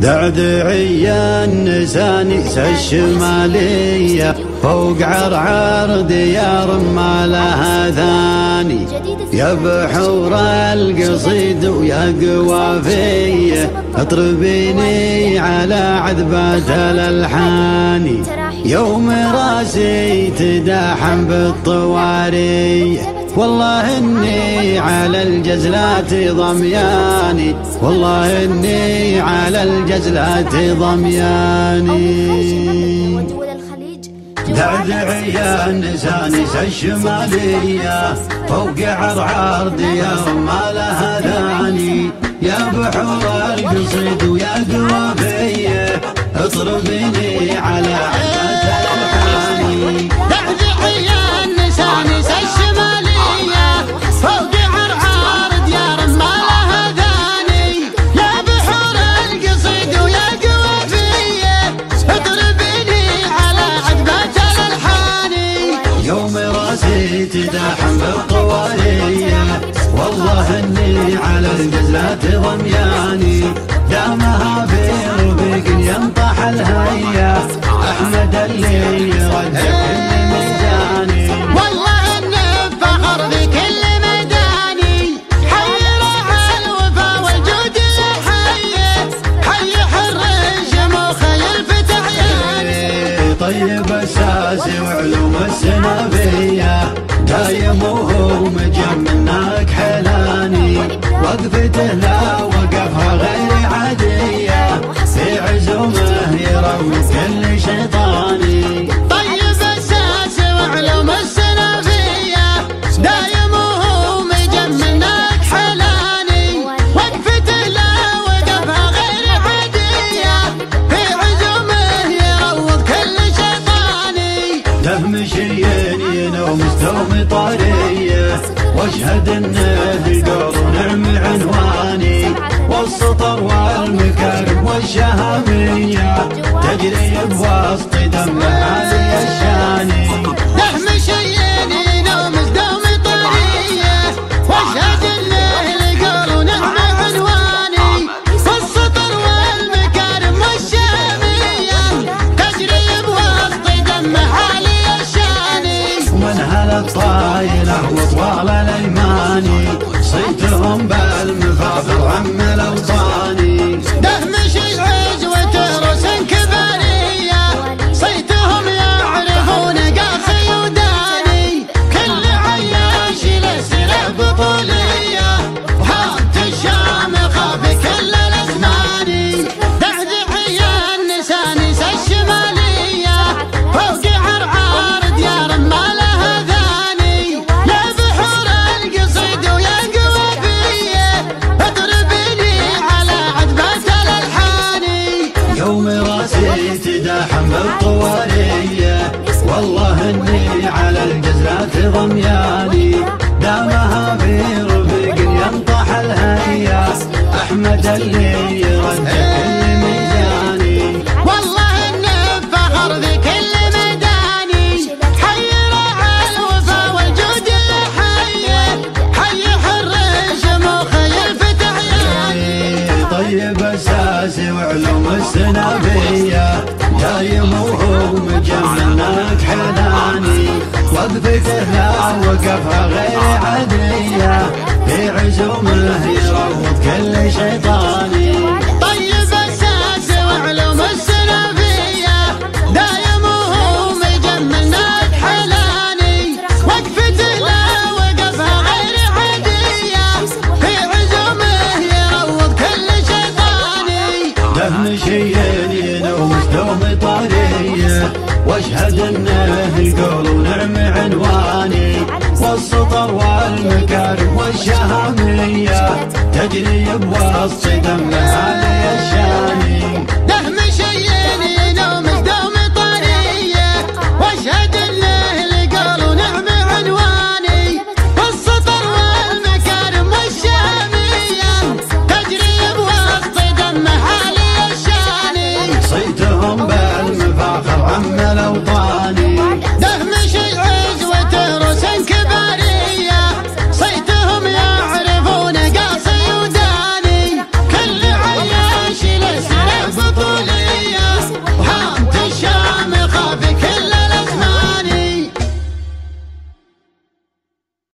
دعدعي النسانيس الشمالية فوق عرعر ديار ما لها ثاني يا بحور القصيد ويا قوافية اطربيني على عذبات الألحان يوم راسي تداحم بالطواري. والله إني على الجزلات ضمياني. والله إني على الجزلات ضمياني. دعدعي يا النسانس الشمالية فوق عرعر ديار ما لها ثاني يا بحور القصيد ويا قوافية اطربني على تداحم بالطوالية والله إني على الجزلات ضمياني. دامها في ربك ينطح وعلوم السنابيه دايم وهو مجمناك حلاني وقفته لا وقفها غير عادية. شيين ينوم استوم طارية واشهد انه القول نعم عنواني. والسطر والمكارم والشهامية. تجري بوسط دم الايماني صيتهم بالمفاخر عم الاوطاني وقفته لا وقفها غير عادية في عزومه